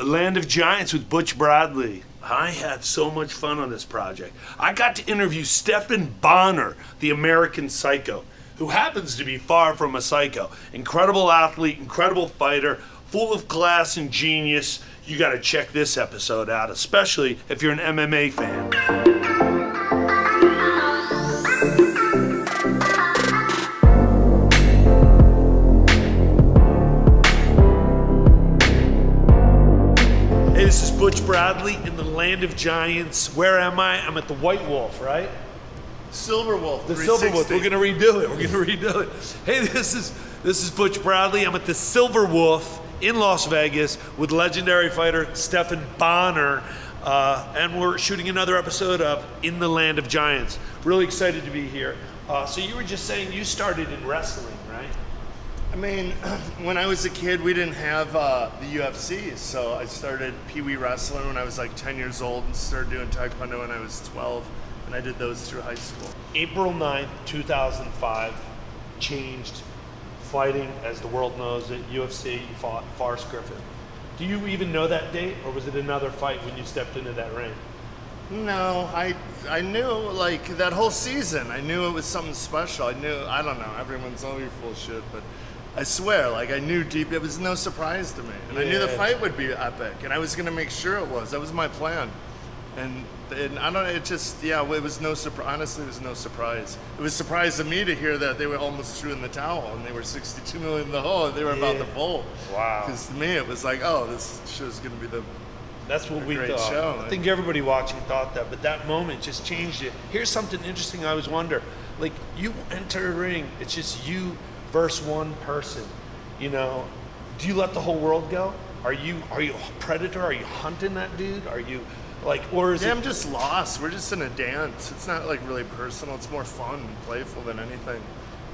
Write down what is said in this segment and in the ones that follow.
The Land of Giants with Butch Bradley. I had so much fun on this project. I got to interview Stephan Bonnar, the American Psycho, who happens to be far from a psycho. Incredible athlete, incredible fighter, full of class and genius. You got to check this episode out, especially if you're an MMA fan. Bradley in the land of giants. Where am I? I'm at the White Wolf, right? Silver Wolf. The Silver Wolf. We're gonna redo it. We're gonna redo it. Hey, this is this is Butch Bradley. I'm at the Silver Wolf in Las Vegas with legendary fighter Stephan Bonnar, uh, and we're shooting another episode of In the Land of Giants. Really excited to be here. Uh, so you were just saying you started in wrestling? I mean, when I was a kid, we didn't have uh, the UFC, so I started Pee Wee wrestling when I was like 10 years old and started doing Taekwondo when I was 12, and I did those through high school. April 9th, 2005, changed fighting as the world knows it. UFC, you fought Forrest Griffin. Do you even know that date, or was it another fight when you stepped into that ring? No, I I knew like that whole season. I knew it was something special. I knew I don't know. Everyone's always full of shit, but I swear, like I knew deep. It was no surprise to me, and I knew the fight would be epic, and I was gonna make sure it was. That was my plan, and and I don't. It just yeah, it was no surprise. Honestly, it was no surprise. It was a surprise to me to hear that they were almost threw in the towel and they were 62 million in the hole and they were about to fold. Wow. Because to me, it was like, oh, this show's gonna be the That's what we thought. show, I think everybody watching thought that, but that moment just changed it. Here's something interesting I always wonder. Like, you enter a ring, it's just you versus one person. You know, do you let the whole world go? Are you are you a predator? Are you hunting that dude? Are you like or is Yeah, it I'm just lost. We're just in a dance. It's not like really personal. It's more fun and playful than anything.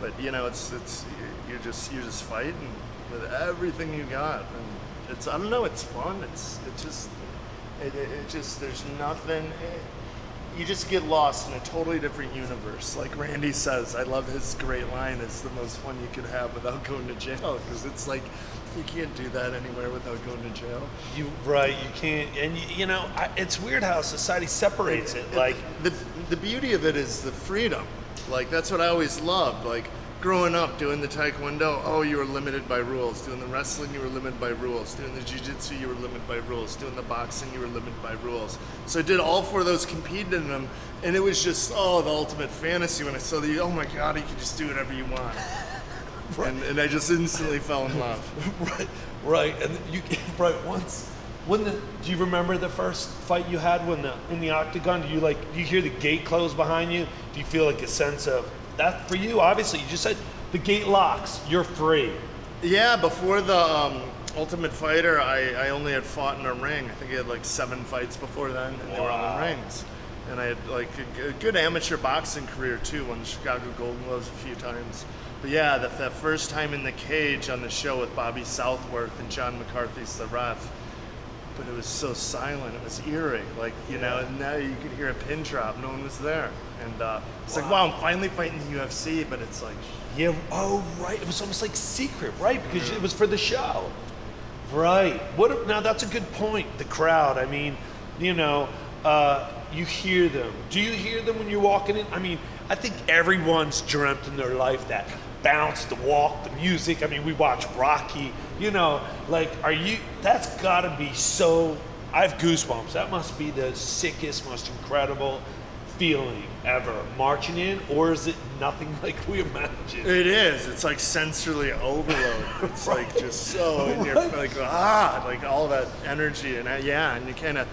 But you know, it's it's you're just you're just fighting with everything you got, and it's I don't know. It's fun. It's it just it, it, it just there's nothing. It, you just get lost in a totally different universe. Like Randy says, I love his great line. It's the most fun you could have without going to jail oh, because it's like you can't do that anywhere without going to jail. you right, you can't and you, you know, I, it's weird how society separates it. Like the the beauty of it is the freedom. Like that's what I always loved. Like growing up doing the taekwondo, oh you were limited by rules. Doing the wrestling, you were limited by rules. Doing the jiu-jitsu, you were limited by rules. Doing the boxing, you were limited by rules. So I did all four of those, competed in them, and it was just oh the ultimate fantasy when I saw the oh my god, you can just do whatever you want. And, and I just instantly fell in love. right, right, and you right once. When the do you remember the first fight you had when the in the octagon? Do you like do you hear the gate close behind you? Do you feel like a sense of that for you? Obviously, you just said the gate locks. You're free. Yeah, before the um, Ultimate Fighter, I, I only had fought in a ring. I think I had like seven fights before then, and they were all in rings. And I had like a good amateur boxing career too, won the Chicago Golden Gloves a few times. But yeah, the, that first time in the cage on the show with Bobby Southworth and John McCarthy's the ref, but it was so silent. It was eerie, like you know. And now you could hear a pin drop. No one was there, and uh, it's like, wow, I'm finally fighting the UFC. But it's like, Yeah. Oh, right. It was almost like secret, right? Because it was for the show. Right. What? a- Now that's a good point. The crowd. I mean, you know, uh, you hear them. Do you hear them when you're walking in? I mean, I think everyone's dreamt in their life that bounce, the walk, the music. I mean, we watch Rocky. You know, like, are you? That's got to be so. I have goosebumps. That must be the sickest, most incredible feeling ever. Marching in, or is it nothing like we imagine? It is. It's like sensory overload. It's like just so in your Right. like ah, like all that energy and uh, yeah, and you kind of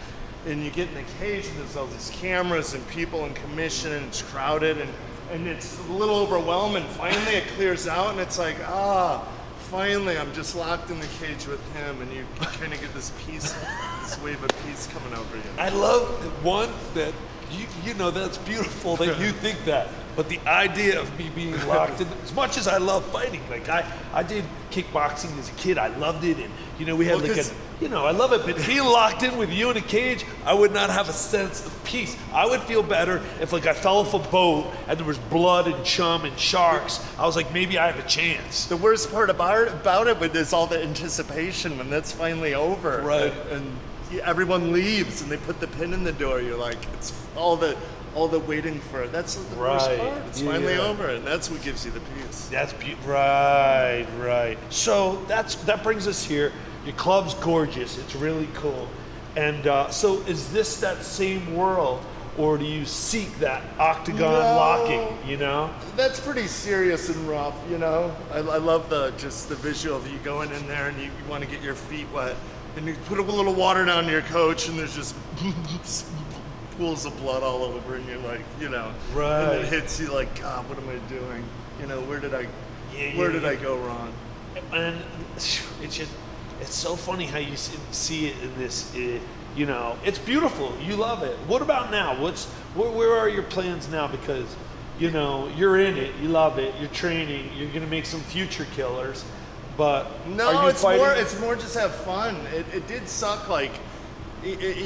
and you get in the cage and there's all these cameras and people and commission and it's crowded and and it's a little overwhelming. Finally, it clears out and it's like ah. Finally, I'm just locked in the cage with him, and you kind of get this peace, this wave of peace coming over you. I love the one that you, you know that's beautiful that you think that. But the idea of me being locked in, as much as I love fighting, like I, I did kickboxing as a kid, I loved it, and you know we had Well, like a, you know I love it. But he locked in with you in a cage, I would not have a sense of peace. I would feel better if like I fell off a boat and there was blood and chum and sharks. I was like maybe I have a chance. The worst part about about it is all the anticipation when that's finally over, Right. And, and everyone leaves and they put the pin in the door. You're like, it's all the all the waiting for it. That's the worst part. It's finally over, and that's what gives you the peace. That's be- right, right. So that's that brings us here. Your club's gorgeous. It's really cool. And uh, so, is this that same world, or do you seek that octagon No. locking? You know, That's pretty serious and rough, you know. I, I love the just the visual of you going in there and you, you want to get your feet wet, and you put a little water down your coach, and there's just pools of blood all over, and you're like, you know, and Right. it hits you like, God, what am I doing? You know, where did I, Yeah, where yeah, did yeah. I go wrong? and it's just it's so funny how you see- it in this. uh, you know, it's beautiful. You love it. What about now? What's where, where are your plans now? Because you know you're in it. You love it. You're training. You're gonna make some future killers. But No, it's fighting? more. It's more just have fun. It, it did suck. Like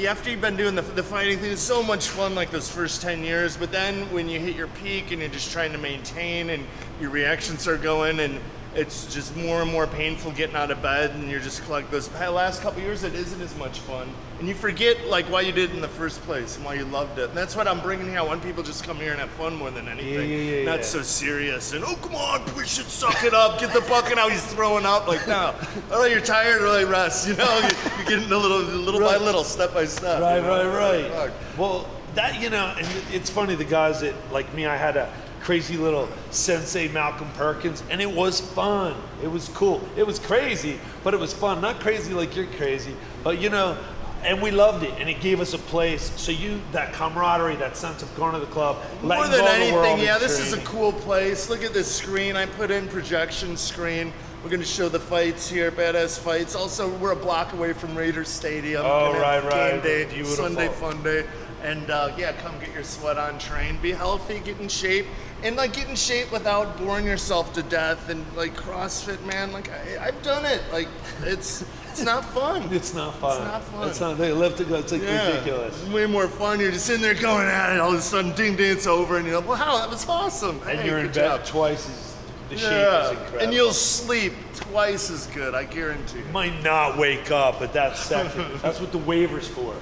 after you've been doing the, the fighting thing, it's so much fun. Like those first ten years, but then when you hit your peak and you're just trying to maintain, and your reactions are going, and it's just more and more painful getting out of bed, and you're just like those last couple years. It isn't as much fun, and you forget like why you did it in the first place and why you loved it. And that's what I'm bringing here. I want people just come here and have fun more than anything. yeah, yeah, yeah, Not so serious and oh come on push it suck it up get the bucket out he's throwing up like no oh you're tired really rest you know you're, getting a little little by little step by step Right, you know? right, right. Fuck. Well, that you know, and it's funny. The guys that like me, I had a crazy little sensei Malcolm Perkins, and it was fun. It was cool. It was crazy, but it was fun. Not crazy like you're crazy, but you know. And we loved it, and it gave us a place. So you, that camaraderie, that sense of going to the club, more than go of the world anything yeah this is a cool place look at this screen i put in projection screen we're going to show the fights here badass fights also we're a block away from raiders stadium Oh, right, have right. game day Beautiful. sunday fun day and uh, yeah come get your sweat on train be healthy get in shape and like get in shape without boring yourself to death and like crossfit man like I, i've done it like it's it's not fun It's not fun. It's not fun. It's not. They live to go. It's like ridiculous. It's way more fun. You're just sitting there going at it. All of a sudden, ding ding's over, and you're like, "Wow, that was awesome!" And Hey, you're in bed job. twice as the shape is Yeah, incredible. and you'll sleep twice as good. I guarantee. you. might not wake up, but that's second. that's what the waiver's for.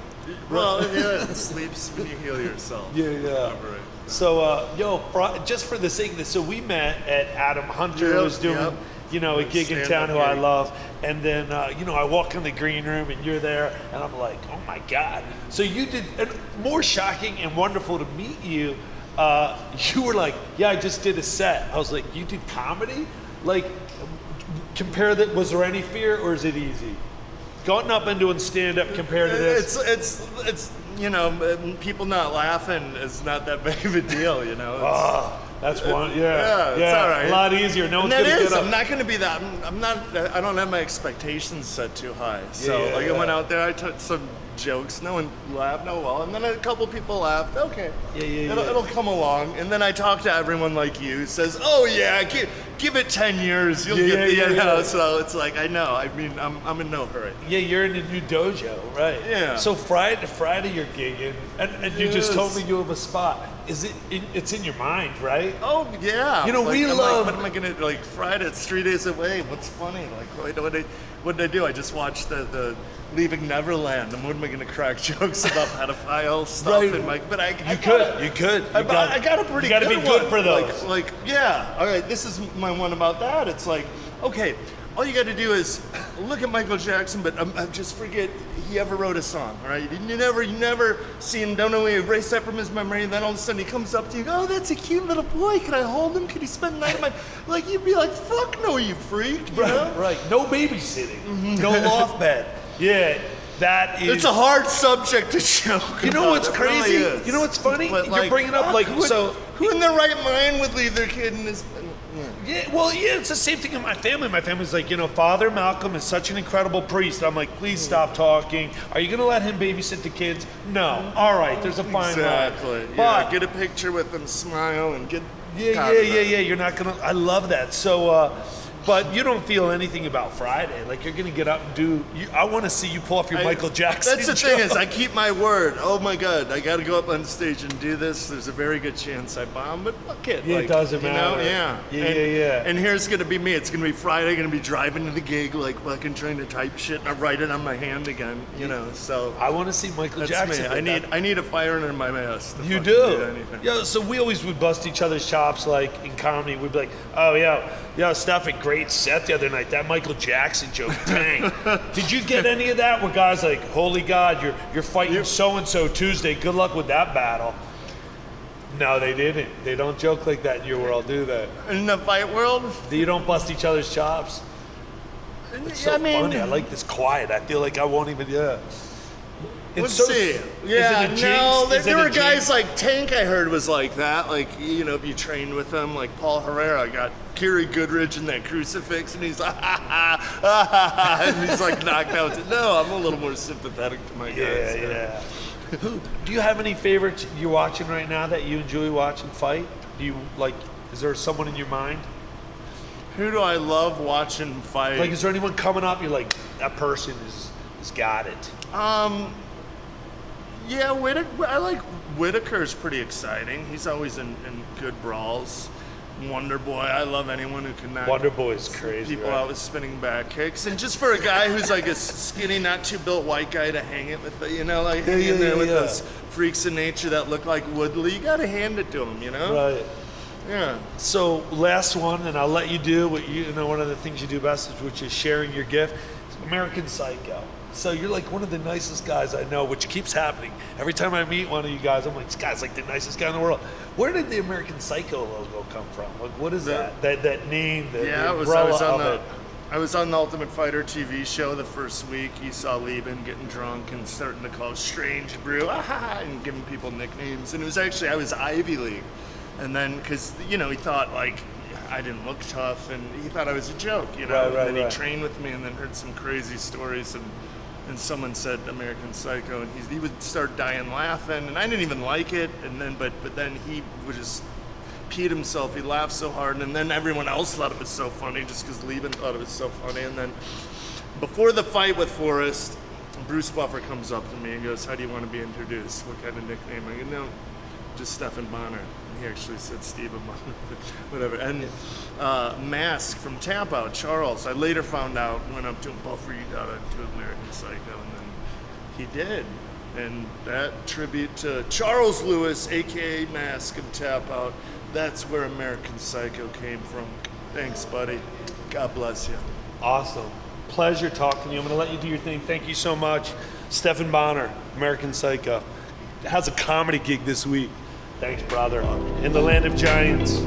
Well, yeah, it sleeps when you heal yourself. Yeah, yeah. So, uh, yo, for, just for the sake of this, so we met at Adam Hunter Yep, was doing, yep. you know, a gig in town who I love, and then uh, you know I walk in the green room and you're there, and I'm like, oh my god. So you did, and more shocking and wonderful to meet you. Uh, you were like, yeah, I just did a set. I was like, you did comedy, like. Compare that. Was there any fear, or is it easy? Going up and doing stand up compared to this. It's it's it's you know people not laughing is not that big of a deal. You know. It's, Ah, that's one. Yeah, yeah, it's all right. A lot easier. No and one's that gonna get up. I'm not going to be that. I'm, I'm not. I don't have my expectations set too high. So Yeah, yeah, like yeah. I went out there. I took some jokes. No one laughed. No well. And then a couple people laughed. Okay. Yeah, yeah, It'll, yeah. it'll come along. And then I talk to everyone like you. Says, oh yeah, give, give it ten years. You'll Yeah, get yeah, the yeah, you know. yeah. So it's like I know. I mean, I'm I'm in no hurry. Yeah, you're in a new dojo, right? Yeah. So Friday, Friday you're gigging, and, and you just told me you have a spot. Is it? it it's in your mind, right? Oh yeah. You know, Like, we I'm love- Like, what am I gonna like? Friday, it's three days away. What's funny? Like, what, what, did, what did I do? I just watched the, the Leaving Neverland. And what am I gonna crack jokes about pedophile stuff? Right. And like, but I, I You got could, you could. I, got, I got a pretty. You got to be good good one. for those. Like, like, yeah. All right. This is my one about that. It's like, okay. All you got to do is look at Michael Jackson, but um, uh, just forget he ever wrote a song. All right, you never, you never see him. Don't know. He erase that from his memory, and then all of a sudden he comes up to you. Oh, that's a cute little boy. Can I hold him? Can he spend the night at my? Like you'd be like, fuck no, you freak. You know? right, right. No babysitting. no loft bed. Yeah, that is. It's a hard subject to joke. You know about. what's It really crazy? is. You know what's funny? But, You're bringing up, like, who, so- Who in their right mind would leave their kid in this? Yeah, well, yeah, it's the same thing in my family. My family's like, you know, Father Malcolm is such an incredible priest. I'm like, please stop talking. Are you going to let him babysit the kids? No. All right, there's a fine Exactly. line. Yeah. But Get a picture with them, smile, and get. yeah, yeah, yeah, yeah. You're not gonna. I love that. So, uh, but you don't feel anything about Friday. Like you're gonna get up and do. You, I want to see you pull off your I- Michael Jackson. That's the thing is, I keep my word. Oh my God, I got to go up on stage and do this. There's a very good chance I bomb, but fuck it. Yeah, it doesn't you know? matter. Yeah, Yeah, and, yeah, yeah. And here's gonna be me. It's gonna be Friday. Gonna be driving to the gig, like fucking trying to type shit, and I write it on my hand again. You know, so I want to see Michael that's Jackson. me. I need I need a fire under my ass. You fucking do. Yeah, so we always would bust each other's chops like in comedy. We'd be like, oh, yeah, yeah, Stephan, great set the other night. That Michael Jackson joke, dang. Did you get any of that where guys like, holy God, you're, you're fighting so and so Tuesday. Good luck with that battle. No, they didn't. They don't joke like that in your world, do they? In the fight world, You don't bust each other's chops. It's so I mean, funny. I like this quiet. I feel like I won't even, yeah. It's Let's so- see. is Yeah, it a no, there, Is it there a were guys like Tank. I heard was like that. Like you know, if you train with them, like Paul Herrera got Gary Goodridge in that crucifix, and he's like, ha ha ha, ha, ha, and he's like knocked out. No, I'm a little more sympathetic to my guys. Yeah, yeah. Who do you have any favorites you're watching right now that you enjoy watching fight? Do you like? Is there someone in your mind? Who do I love watching fight? Like, is there anyone coming up? You're like, that person is has got it. Um, yeah, Whittaker, I like Whittaker's pretty exciting. He's always in, in good brawls. Wonder Boy, I love anyone who can knock Wonder Boy's crazy. people right? out with spinning back kicks. And just for a guy who's like a skinny, not too built white guy to hang it with, the, you know, like Yeah, hang in yeah, there yeah, with those freaks of nature that look like Woodley, you gotta hand it to him, you know? Right. Yeah. So last one, and I'll let you do what you, you know. One of the things you do best, is which is sharing your gift. American Psycho. So you're like one of the nicest guys I know, which keeps happening every time I meet one of you guys. I'm like, this guy's like the nicest guy in the world. Where did the American Psycho logo come from? Like, what is that? That that name? The, Yeah, the I was, I was on the it. I was on the Ultimate Fighter TV show the first week. You saw Leben getting drunk and starting to call Strange Brew, ah, and giving people nicknames. And it was actually I was Ivy League, and then because you know he thought like I didn't look tough, and he thought I was a joke, you know. Right, right, and then right. he trained with me, and then heard some crazy stories and. And someone said American Psycho, and he's, he would start dying laughing, and I didn't even like it. And then, but but then he would just peed himself. He laughed so hard, and then everyone else thought it was so funny just because Leben thought it was so funny. And then before the fight with Forrest, Bruce Buffer comes up to me and goes, "How do you want to be introduced? What kind of nickname?" I go, "No, just Stephan Bonnar." He actually said Stephen Bonner, whatever. And uh, Mask from Out, Charles. I later found out, went up to him, Buffer, you got to do American Psycho, and then he did. And that tribute to Charles Lewis, aka Mask of Tap Out, that's where American Psycho came from. Thanks, buddy. God bless you. Awesome. Pleasure talking to you. I'm going to let you do your thing. Thank you so much. Stephan Bonnar, American Psycho, has a comedy gig this week. Thanks, brother. In the land of giants.